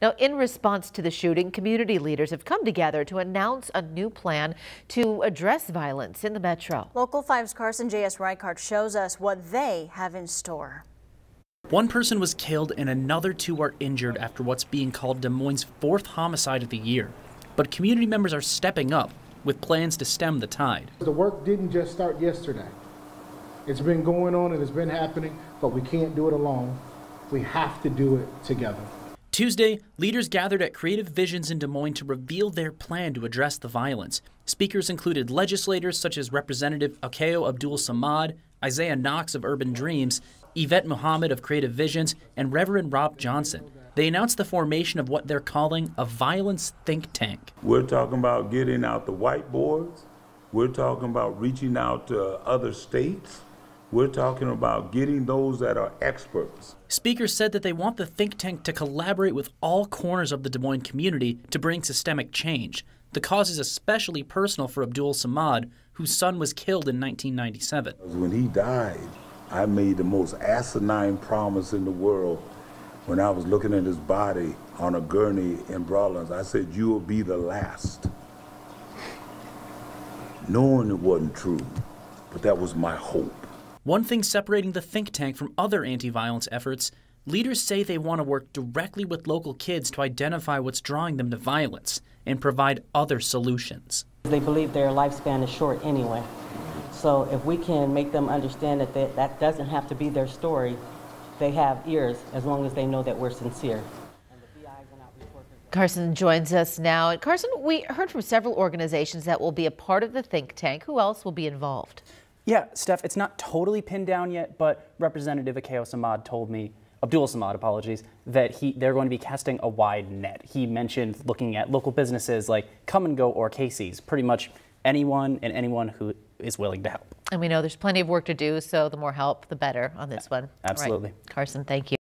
Now, in response to the shooting, community leaders have come together to announce a new plan to address violence in the metro. Local 5's Carson J.S. Reichart shows us what they have in store. One person was killed and another two are injured after what's being called Des Moines' fourth homicide of the year. But community members are stepping up with plans to stem the tide. The work didn't just start yesterday. It's been going on and it's been happening, but we can't do it alone. We have to do it together. Tuesday, leaders gathered at Creative Visions in Des Moines to reveal their plan to address the violence. Speakers included legislators such as Representative Ako Abdul Samad, Isaiah Knox of Urban Dreams, Yvette Muhammad of Creative Visions, and Reverend Rob Johnson. They announced the formation of what they're calling a violence think tank. We're talking about getting out the whiteboards. We're talking about reaching out to other states. We're talking about getting those that are experts. Speakers said that they want the think tank to collaborate with all corners of the Des Moines community to bring systemic change. The cause is especially personal for Abdul Samad, whose son was killed in 1997. When he died, I made the most asinine promise in the world when I was looking at his body on a gurney in Broadlawns. I said, You will be the last. Knowing it wasn't true, but that was my hope. One thing separating the think tank from other anti violence efforts, leaders say they want to work directly with local kids to identify what's drawing them to violence and provide other solutions. They believe their lifespan is short anyway. So if we can make them understand that they, that doesn't have to be their story, they have ears as long as they know that we're sincere. Carson joins us now. And Carson, we heard from several organizations that will be a part of the think tank. Who else will be involved? Yeah, Steph, it's not totally pinned down yet, but Representative Ako Samad told me, Abdul Samad, apologies, that he they're going to be casting a wide net. He mentioned looking at local businesses like Kum & Go or Casey's, pretty much anyone and anyone who is willing to help. And we know there's plenty of work to do, so the more help, the better on this one. Absolutely. Right. Carson, thank you.